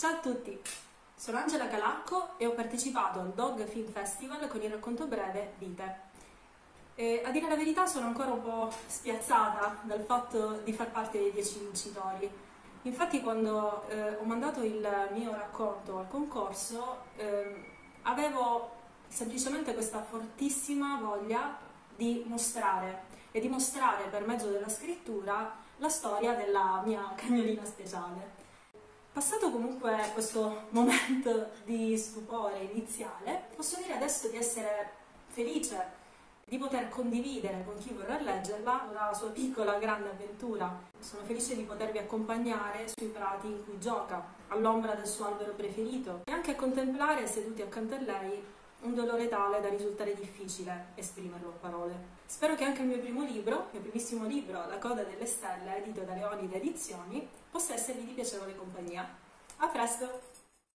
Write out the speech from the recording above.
Ciao a tutti, sono Angela Calacco e ho partecipato al Dog Film Festival con il racconto breve Vite. E, a dire la verità sono ancora un po' spiazzata dal fatto di far parte dei dieci vincitori. Infatti quando eh, ho mandato il mio racconto al concorso eh, avevo semplicemente questa fortissima voglia di mostrare e dimostrare per mezzo della scrittura la storia della mia cagnolina speciale. Passato comunque questo momento di stupore iniziale, posso dire adesso di essere felice di poter condividere con chi vorrà leggerla la sua piccola grande avventura. Sono felice di potervi accompagnare sui prati in cui gioca, all'ombra del suo albero preferito e anche a contemplare seduti accanto a lei un dolore tale da risultare difficile esprimerlo a parole. Spero che anche il mio primo libro, il mio primissimo libro, La coda delle stelle, edito da Leonide Edizioni, possa esservi di piacevole compagnia. A presto!